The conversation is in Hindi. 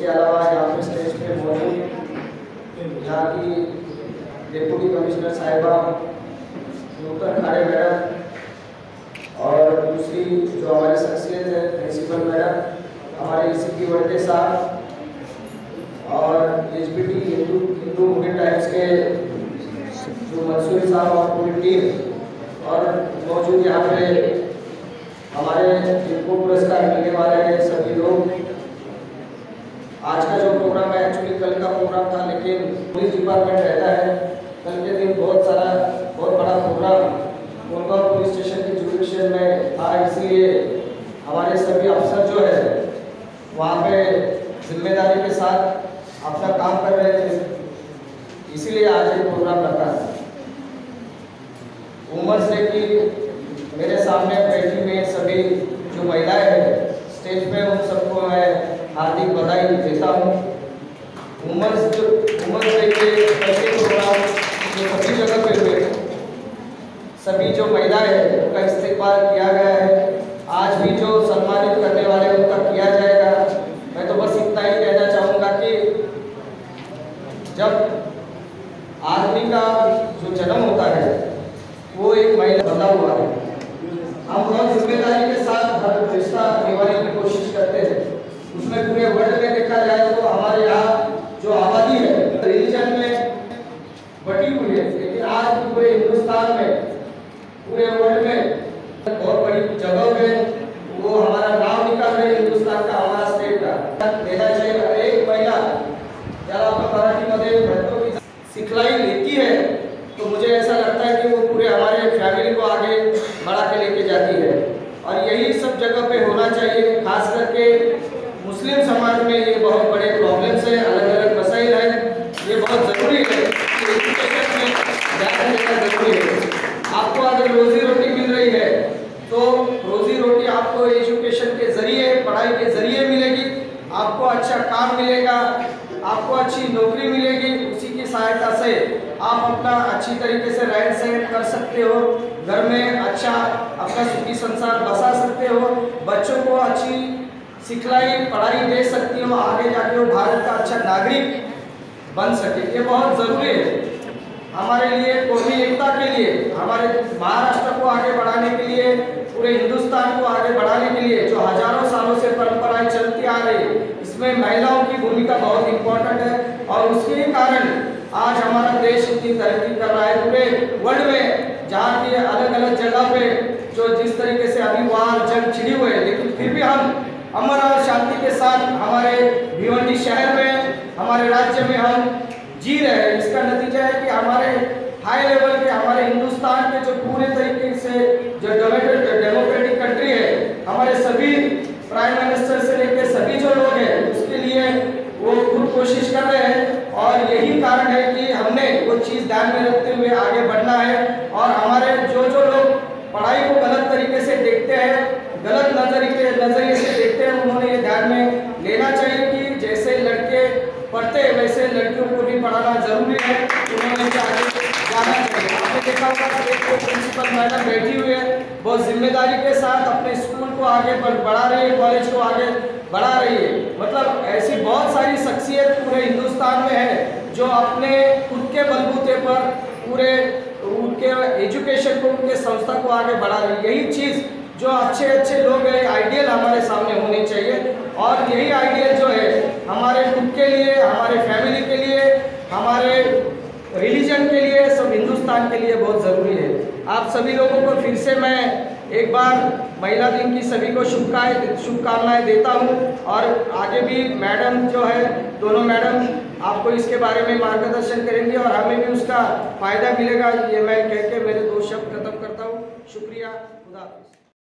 इसके अलावा यहाँ पे स्टेज पे मौजूद यहाँ की डिप्टी कमिश्नर साहिबा नूतन खाड़े मैडम और दूसरी जो हमारे शख्सियत है प्रिंसिपल मैडम, हमारे ए सी वर्डे साहब और एच बी टी हिंदू हिंदू मुहिम टाइम्स के जो मंसूरी साहब और पूरी टीम और मौजूद यहाँ पे हमारे जिनको पुरस्कार मिलने वाले हैं सभी लोग। का जो प्रोग्राम है एक्चुअली कल का प्रोग्राम था, लेकिन पुलिस डिपार्टमेंट रहता है। कल के दिन बहुत सारा, बहुत बड़ा प्रोग्राम कोलगांव पुलिस स्टेशन के जुडिशन में था। इसलिए हमारे सभी अफसर जो है, वहाँ पे ज़िम्मेदारी के साथ अपना काम कर रहे थे। इसीलिए आज ये प्रोग्राम रखा है। उमर से कि मेरे सामने बैठी हुई सभी जो महिलाएँ हैं स्टेज पे उन सबको मैं हार्दिक बधाई देता हूँ उमर जो से के प्रत्येक प्रोग्राम जो सभी जगह पे हुए। सभी जो महिलाएँ हैं, उनका इस्तेमाल किया गया है। आज भी जो सम्मानित करने वाले उनका किया जाएगा। मैं तो बस इतना ही कहना चाहूँगा कि जब आदमी का जो जन्म होता है, वो एक महिला बना हुआ है। हम ज़िम्मेदारी के साथ हर रिश्ता निभाने की कोशिश करते हैं उसमें पूरे वर्ल्ड में देखा जाए तो हमारे यहाँ जो आबादी है रिलीजन में बटी हुई है लेकिन आज पूरे हिंदुस्तान में पूरे वर्ल्ड में बहुत बड़ी जगह पे वो हमारा नाम निकाल रहे हिंदुस्तान का हमारा स्टेट का। देना चाहिए एक महिला ज़्यादा आपण मराठीमध्ये म्हणतो की सिखलाई लेती है तो मुझे ऐसा लगता है कि वो पूरे हमारे फैमिली को आगे बढ़ा के लेके जाती है। और यही सब जगह पे होना चाहिए, खास करके मुस्लिम समाज में ये बहुत बड़े प्रॉब्लम्स हैं अलग अलग मसाइल है ये बहुत ज़रूरी है कि एजुकेशन में ध्यान देना ज़रूरी है आपको अगर रोजी रोटी मिल रही है तो रोजी रोटी आपको एजुकेशन के ज़रिए पढ़ाई के ज़रिए मिलेगी, आपको अच्छा काम मिलेगा, आपको अच्छी नौकरी मिलेगी, उसी की सहायता से आप अपना अच्छी तरीके से रहन सहन कर सकते हो, घर में अच्छा अपना सुखी संसार बसा सकते हो, बच्चों को अच्छी सिखलाई, पढ़ाई दे सकती हो, आगे जाके वो भारत का अच्छा नागरिक बन सके, ये बहुत ज़रूरी है। हमारे लिए कौमी एकता के लिए, हमारे महाराष्ट्र को आगे बढ़ाने के लिए, पूरे हिंदुस्तान को आगे बढ़ाने के लिए जो हज़ारों सालों से परंपराएँ चलती आ रही, इसमें महिलाओं की भूमिका बहुत इम्पोर्टेंट है और उसके कारण आज हमारा देश इतनी तरक्की कर रहा है। पूरे वर्ल्ड में जहाँ की अलग अलग जगह पे जो जिस तरीके से अभी वार जंग छिड़ी हुए लेकिन फिर भी हम अमर और शांति के साथ हमारे भिवंडी शहर में, हमारे राज्य में हम जी रहे हैं। इसका नतीजा है कि हमारे हाई लेवल के, हमारे हिंदुस्तान के जो पूरे तरीके से जो डेमोक्रेटिक कंट्री है, हमारे सभी प्राइम मिनिस्टर से लेकर सभी जो लोग हैं, उसके लिए वो खुद कोशिश कर रहे हैं। और यही कारण है कि हमने वो चीज़ ध्यान में रखते हुए आगे बढ़ना है। और हमारे जो जो लोग पढ़ाई को गलत तरीके से देखते हैं गलत नज़रिए नज़रिए से देखते हैं उन्होंने ये ध्यान में लेना चाहिए कि जैसे लड़के पढ़ते हैं वैसे लड़कियों को भी पढ़ाना ज़रूरी है। उन्होंने भी आगे जाना चाहिए। आपने देखा होगा एक प्रिंसिपल मैडम बैठी हुई है, बहुत ज़िम्मेदारी के साथ अपने स्कूल को आगे बढ़ा रही है कॉलेज को आगे बढ़ा रही है। मतलब ऐसी बहुत सारी शख्सियत पूरे हिंदुस्तान में है, जो अपने खुद के बलबूते पर पूरे उनके एजुकेशन को, उनके संस्था को आगे बढ़ा रही यही चीज़ जो अच्छे अच्छे लोग हैं आइडियल हमारे सामने होने चाहिए। और यही आइडियल जो है, हमारे खुद के लिए, हमारे हमारे रिलीजन के लिए, सब हिंदुस्तान के लिए बहुत ज़रूरी है। आप सभी लोगों को फिर से मैं एक बार महिला दिन की सभी को शुभकामनाएँ शुभकामनाएँ देता हूँ। और आगे भी मैडम जो है, दोनों मैडम आपको इसके बारे में मार्गदर्शन करेंगे और हमें भी उसका फ़ायदा मिलेगा। ये मैं कह के मेरे दो शब्द खत्म करता हूँ। शुक्रिया। खुदा